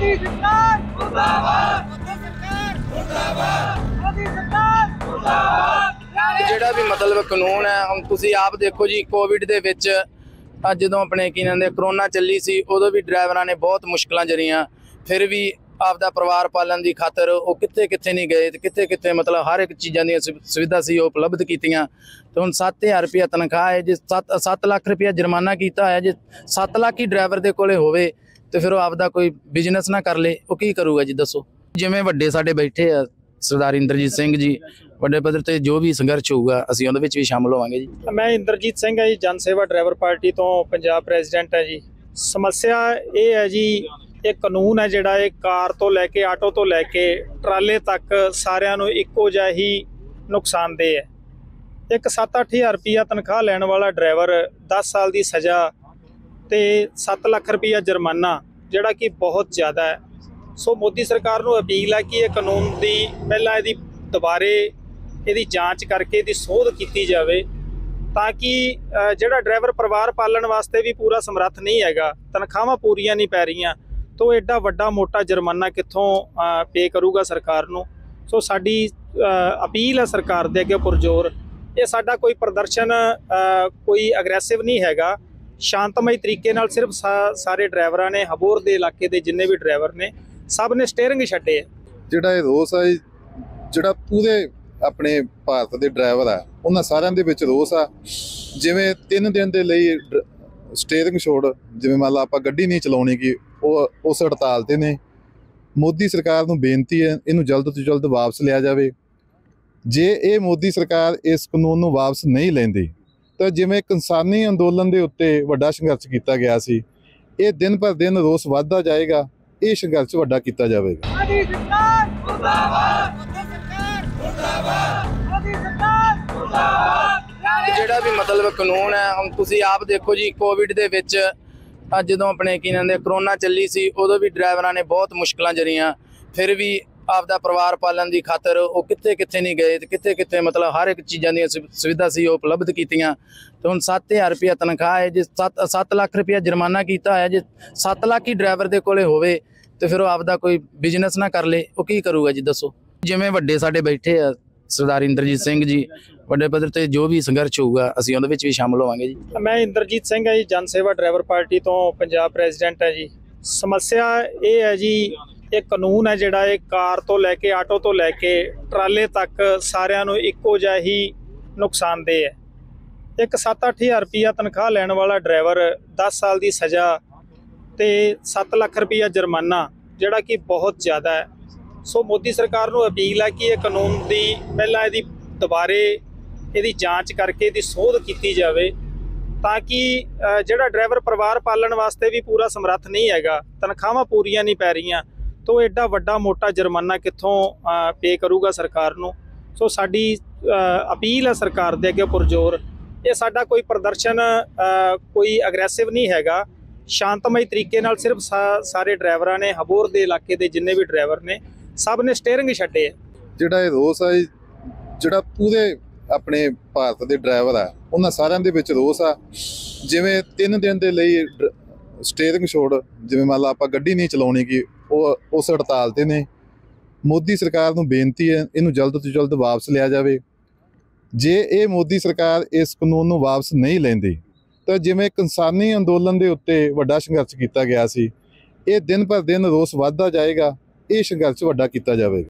ਮੋਦੀ ਸਰਕਾਰ ਮੁਰਦਾਬਾਦ ਮੋਦੀ ਸਰਕਾਰ ਮੁਰਦਾਬਾਦ ਮੋਦੀ ਸਰਕਾਰ ਮੁਰਦਾਬਾਦ ਜਿਹੜਾ ਵੀ ਮਤਲਬ ਕਾਨੂੰਨ ਹੈ, ਹੁਣ ਤੁਸੀਂ ਆਪ ਦੇਖੋ ਜੀ ਕੋਵਿਡ ਦੇ ਵਿੱਚ ਜਦੋਂ ਆਪਣੇ ਕੀ ਕਹਿੰਦੇ ਕਰੋਨਾ ਚੱਲੀ ਸੀ, ਉਦੋਂ ਵੀ ਡਰਾਈਵਰਾਂ ਨੇ ਬਹੁਤ ਮੁਸ਼ਕਲਾਂ ਜਰੀਆਂ, ਫਿਰ ਵੀ ਆਪਦਾ ਪਰਿਵਾਰ ਪਾਲਣ ਦੀ ਖਾਤਰ ਉਹ ਕਿੱਥੇ ਕਿੱਥੇ ਨਹੀਂ ਗਏ ਤੇ ਕਿੱਥੇ ਕਿੱਥੇ ਮਤਲਬ ਹਰ ਇੱਕ ਚੀਜ਼ਾਂ ਦੀਆਂ ਸੁਵਿਧਾ ਸੀ, ਉਹ ਉਪਲਬਧ ਕੀਤੀਆਂ। ਤੇ ਹੁਣ 7000 ਰੁਪਇਆ ਤਨਖਾਹ ਹੈ, ਜੇ 7 7 ਲੱਖ ਰੁਪਇਆ ਜੁਰਮਾਨਾ ਕੀਤਾ ਹੋਇਆ, ਜੇ 7 ਲੱਖ ਹੀ ਡਰਾਈਵਰ ਦੇ ਕੋਲੇ ਹੋਵੇ ਤੇ ਫਿਰ ਉਹ ਆਪਦਾ ਕੋਈ ਬਿਜ਼ਨਸ ਨਾ ਕਰ ਲੇ, ਉਹ ਕੀ ਕਰੂਗਾ ਜੀ ਦੱਸੋ? ਜਿਵੇਂ ਵੱਡੇ ਸਾਡੇ ਬੈਠੇ ਆ, ਸਰਦਾਰ ਇੰਦਰਜੀਤ ਸਿੰਘ ਜੀ, ਵੱਡੇ ਪੱਧਰ ਤੇ ਜੋ ਵੀ ਸੰਘਰਸ਼ ਹੋਊਗਾ, ਅਸੀਂ ਉਹਦੇ ਵਿੱਚ ਵੀ ਸ਼ਾਮਲ ਹੋਵਾਂਗੇ ਜੀ। ਮੈਂ ਇੰਦਰਜੀਤ ਸਿੰਘ ਹੈ ਜੀ, ਜਨ ਸੇਵਾ ਡਰਾਈਵਰ ਪਾਰਟੀ ਤੋਂ ਪੰਜਾਬ ਪ੍ਰੈਜ਼ੀਡੈਂਟ ਹੈ ਜੀ। ਸਮੱਸਿਆ ਇਹ ਹੈ ਜੀ, ਇਹ ਕਾਨੂੰਨ ਹੈ ਜਿਹੜਾ, ਇਹ ਕਾਰ ਤੋਂ ਲੈ ਕੇ, ਆਟੋ ਤੋਂ ਲੈ ਕੇ, ਟਰਾਲੇ ਤੱਕ ਸਾਰਿਆਂ ਨੂੰ ਇੱਕੋ ਜਿਹਾ ਹੀ ਨੁਕਸਾਨਦੇ ਹੈ। ਇੱਕ 7-8000 ਰੁਪਿਆ ਤਨਖਾਹ ਲੈਣ ਵਾਲਾ ਡਰਾਈਵਰ 10 ਸਾਲ ਦੀ ਸਜ਼ਾ ਤੇ 7 ਲੱਖ ਰੁਪਿਆ ਜੁਰਮਾਨਾ ਜਿਹੜਾ ਕਿ ਬਹੁਤ ਜ਼ਿਆਦਾ ਹੈ। ਸੋ ਮੋਦੀ ਸਰਕਾਰ ਨੂੰ ਅਪੀਲ ਹੈ ਕਿ ਇਹ ਕਾਨੂੰਨ ਦੀ ਪਹਿਲਾਂ ਇਹਦੀ ਦੁਬਾਰੇ ਇਹਦੀ ਜਾਂਚ ਕਰਕੇ ਇਹਦੀ ਸੋਧ ਕੀਤੀ ਜਾਵੇ ਤਾਂ ਕਿ ਜਿਹੜਾ ਡਰਾਈਵਰ ਪਰਿਵਾਰ ਪਾਲਣ ਵਾਸਤੇ ਵੀ ਪੂਰਾ ਸਮਰੱਥ ਨਹੀਂ ਹੈਗਾ, ਤਨਖਾਹਾਂ ਪੂਰੀਆਂ ਨਹੀਂ ਪੈ ਰਹੀਆਂ, ਤੋਂ ਐਡਾ ਵੱਡਾ ਮੋਟਾ ਜੁਰਮਾਨਾ ਕਿੱਥੋਂ ਪੇ ਕਰੂਗਾ ਸਰਕਾਰ ਨੂੰ। ਸੋ ਸਾਡੀ ਅਪੀਲ ਹੈ ਸਰਕਾਰ ਦੇ ਅੱਗੇ ਪੁਰਜੋਰ। ਇਹ ਸਾਡਾ ਕੋਈ ਪ੍ਰਦਰਸ਼ਨ ਕੋਈ ਅਗਰੈਸਿਵ ਨਹੀਂ ਹੈਗਾ। ਸ਼ਾਂਤਮਈ ਤਰੀਕੇ ਨਾਲ ਸਿਰਫ ਸਾ- ਸਾਰੇ ਡਰਾਈਵਰਾਂ ਨੇ ਹਬੋਰ ਦੇ ਇਲਾਕੇ ਦੇ ਜਿੰਨੇ ਵੀ ਡਰਾਈਵਰ ਨੇ, ਸਭ ਨੇ ਸਟੀਅਰਿੰਗ ਛੱਡੇ ਹੈ ਜਿਹੜਾ ਇਹ ਰੋਸ ਆ ਜਿਹੜਾ ਪੂਰੇ ਆਪਣੇ ਭਾਰਤ ਦੇ ਡਰਾਈਵਰ ਆ, ਉਹਨਾਂ ਸਾਰਿਆਂ ਦੇ ਵਿੱਚ ਰੋਸ ਆ। ਜਿਵੇਂ 3 ਦਿਨ ਦੇ ਲਈ ਸਟੀਅਰਿੰਗ ਛੋੜ, ਜਿਵੇਂ ਮੰਨ ਲਾ ਆਪਾਂ ਗੱਡੀ ਨਹੀਂ ਚਲਾਉਣੀ ਕਿ ਉਹ, ਉਸ ਹੜਤਾਲ ਤੇ ਨੇ। ਮੋਦੀ ਸਰਕਾਰ ਨੂੰ ਬੇਨਤੀ ਹੈ, ਇਹਨੂੰ ਜਲਦ ਤੋਂ ਜਲਦ ਵਾਪਸ ਲਿਆ ਜਾਵੇ। ਜੇ ਇਹ ਮੋਦੀ ਸਰਕਾਰ ਇਸ ਕਾਨੂੰਨ ਨੂੰ ਵਾਪਸ ਨਹੀਂ ਲੈਂਦੀ ਤਾਂ ਜਿਵੇਂ ਕਿਸਾਨੀ ਅੰਦੋਲਨ ਦੇ ਉੱਤੇ ਵੱਡਾ ਸੰਘਰਸ਼ ਕੀਤਾ ਗਿਆ ਸੀ ਇਹ ਦਿਨ ਪਰ ਦਿਨ ਰੋਸ ਵੱਧਦਾ ਜਾਏਗਾ ਇਹ ਸੰਘਰਸ਼ ਵੱਡਾ ਕੀਤਾ ਜਾਵੇਗਾ। ਮੋਦੀ ਸਰਕਾਰ ਮੁਰਦਾਬਾਦ! ਮੋਦੀ ਸਰਕਾਰ ਮੁਰਦਾਬਾਦ! ਮੋਦੀ ਸਰਕਾਰ ਮੁਰਦਾਬਾਦ ਜਿਹੜਾ ਵੀ ਮਤਲਬ ਕਾਨੂੰਨ ਹੈ ਹੁਣ ਤੁਸੀਂ ਆਪ ਦੇਖੋ ਜੀ ਕੋਵਿਡ ਦੇ ਵਿੱਚ ਜਦੋਂ ਆਪਣੇ ਕੀ ਕਹਿੰਦੇ ਕਰੋਨਾ ਚੱਲੀ ਸੀ ਉਦੋਂ ਵੀ ਡਰਾਈਵਰਾਂ ਨੇ ਬਹੁਤ ਮੁਸ਼ਕਲਾਂ ਜਰੀਆਂ ਫਿਰ ਵੀ ਆਪਦਾ ਪਰਿਵਾਰ ਪਾਲਣ ਦੀ ਖਾਤਰ ਉਹ ਕਿੱਥੇ ਕਿੱਥੇ ਨਹੀਂ ਗਏ ਤੇ ਕਿੱਥੇ ਕਿੱਥੇ ਮਤਲਬ ਹਰ ਇੱਕ ਚੀਜ਼ਾਂ ਦੀਆਂ ਸੁਵਿਧਾ ਸੀ, ਉਹ ਉਪਲਬਧ ਕੀਤੀਆਂ। ਤੇ ਹੁਣ 7000 ਰੁਪਇਆ ਤਨਖਾਹ ਹੈ, ਜੇ 7 7 ਲੱਖ ਰੁਪਇਆ ਜੁਰਮਾਨਾ ਕੀਤਾ ਹੋਇਆ, ਜੇ 7 ਲੱਖ ਹੀ ਡਰਾਈਵਰ ਦੇ ਕੋਲੇ ਹੋਵੇ, ਤੇ ਫਿਰ ਉਹ ਆਪਦਾ ਕੋਈ ਬਿਜ਼ਨਸ ਨਾ ਕਰ ਲੇ, ਉਹ ਕੀ ਕਰੂਗਾ ਜੀ ਦੱਸੋ? ਜਿਵੇਂ ਵੱਡੇ ਸਾਡੇ ਬੈਠੇ ਆ, ਸਰਦਾਰ ਇੰਦਰਜੀਤ ਸਿੰਘ ਜੀ, ਵੱਡੇ ਪੱਧਰ ਤੇ ਜੋ ਵੀ ਸੰਘਰਸ਼ ਹੋਊਗਾ, ਅਸੀਂ ਉਹਦੇ ਵਿੱਚ ਵੀ ਸ਼ਾਮਲ ਹੋਵਾਂਗੇ ਜੀ। ਮੈਂ ਇੰਦਰਜੀਤ ਸਿੰਘ ਹੈ ਜੀ, ਜਨ ਸੇਵਾ ਡਰਾਈਵਰ ਪਾਰਟੀ ਤੋਂ ਪੰਜਾਬ ਪ੍ਰੈਜ਼ੀਡੈਂਟ ਹੈ ਜੀ। ਸਮੱਸਿਆ ਇਹ ਹੈ ਜੀ ਇਹ ਕਾਨੂੰਨ ਹੈ ਜਿਹੜਾ ਇਹ ਕਾਰ ਤੋਂ ਲੈ ਕੇ ਆਟੋ ਤੋਂ ਲੈ ਕੇ ਟਰਾਲੇ ਤੱਕ ਸਾਰਿਆਂ ਨੂੰ ਇੱਕੋ ਜਿਹਾ ਹੀ ਨੁਕਸਾਨਦੇਹ ਹੈ। ਇੱਕ 7-8000 ਰੁਪਿਆ ਤਨਖਾਹ ਲੈਣ ਵਾਲਾ ਡਰਾਈਵਰ 10 ਸਾਲ ਦੀ ਸਜ਼ਾ ਤੇ 7 ਲੱਖ ਰੁਪਿਆ ਜੁਰਮਾਨਾ, ਜਿਹੜਾ ਕਿ ਬਹੁਤ ਜ਼ਿਆਦਾ ਹੈ। ਸੋ ਮੋਦੀ ਸਰਕਾਰ ਨੂੰ ਅਪੀਲ ਹੈ ਕਿ ਇਹ ਕਾਨੂੰਨ ਦੀ ਪਹਿਲਾਂ ਇਹਦੀ ਦੁਬਾਰੇ ਇਹਦੀ ਜਾਂਚ ਕਰਕੇ ਇਹਦੀ ਸੋਧ ਕੀਤੀ ਜਾਵੇ ਤਾਂ ਕਿ ਜਿਹੜਾ ਡਰਾਈਵਰ ਪਰਿਵਾਰ ਪਾਲਣ ਵਾਸਤੇ ਵੀ ਪੂਰਾ ਸਮਰੱਥ ਨਹੀਂ ਹੈਗਾ, ਤਨਖਾਹਾਂ ਪੂਰੀਆਂ ਨਹੀਂ ਪੈ ਰਹੀਆਂ ਤੋਂ ਐਡਾ ਵੱਡਾ ਮੋਟਾ ਜੁਰਮਾਨਾ ਕਿੱਥੋਂ ਪੇ ਕਰੂਗਾ ਸਰਕਾਰ ਨੂੰ? ਸੋ ਸਾਡੀ ਅਪੀਲ ਹੈ ਸਰਕਾਰ ਦੇ ਅੱਗੇ ਪੁਰਜੋਰ। ਇਹ ਸਾਡਾ ਕੋਈ ਪ੍ਰਦਰਸ਼ਨ ਕੋਈ ਅਗਰੈਸਿਵ ਨਹੀਂ ਹੈਗਾ। ਸ਼ਾਂਤਮਈ ਤਰੀਕੇ ਨਾਲ ਸਿਰਫ ਸਾ- ਸਾਰੇ ਡਰਾਈਵਰਾਂ ਨੇ, ਹਬੋਰ ਦੇ ਇਲਾਕੇ ਦੇ ਜਿੰਨੇ ਵੀ ਡਰਾਈਵਰ ਨੇ, ਸਭ ਨੇ ਸਟੀਅਰਿੰਗ ਛੱਡੇ ਜਿਹੜਾ ਇਹ ਰੋਸ ਆ ਜਿਹੜਾ ਪੂਰੇ ਆਪਣੇ ਭਾਰਤ ਦੇ ਡਰਾਈਵਰ ਆ, ਉਹਨਾਂ ਸਾਰਿਆਂ ਦੇ ਵਿੱਚ ਰੋਸ ਆ। ਜਿਵੇਂ 3 ਦਿਨ ਦੇ ਲਈ ਸਟੀਅਰਿੰਗ ਛੋੜ, ਜਿਵੇਂ ਮੰਨ ਲਾ ਆਪਾਂ ਗੱਡੀ ਨਹੀਂ ਚਲਾਉਣੀ ਕਿ ਉਹ, ਉਸ ਹੜਤਾਲ ਤੇ ਨੇ। ਮੋਦੀ ਸਰਕਾਰ ਨੂੰ ਬੇਨਤੀ ਹੈ, ਇਹਨੂੰ ਜਲਦ ਤੋਂ ਜਲਦ ਵਾਪਸ ਲਿਆ ਜਾਵੇ। ਜੇ ਇਹ ਮੋਦੀ ਸਰਕਾਰ ਇਸ ਕਾਨੂੰਨ ਨੂੰ ਵਾਪਸ ਨਹੀਂ ਲੈਂਦੀ, ਤਾਂ ਜਿਵੇਂ ਕਿਸਾਨੀ ਅੰਦੋਲਨ ਦੇ ਉੱਤੇ ਵੱਡਾ ਸੰਘਰਸ਼ ਕੀਤਾ ਗਿਆ ਸੀ, ਇਹ ਦਿਨ ਪਰ ਦਿਨ ਰੋਸ ਵੱਧਦਾ ਜਾਏਗਾ, ਇਹ ਸੰਘਰਸ਼ ਵੱਡਾ ਕੀਤਾ ਜਾਵੇਗਾ।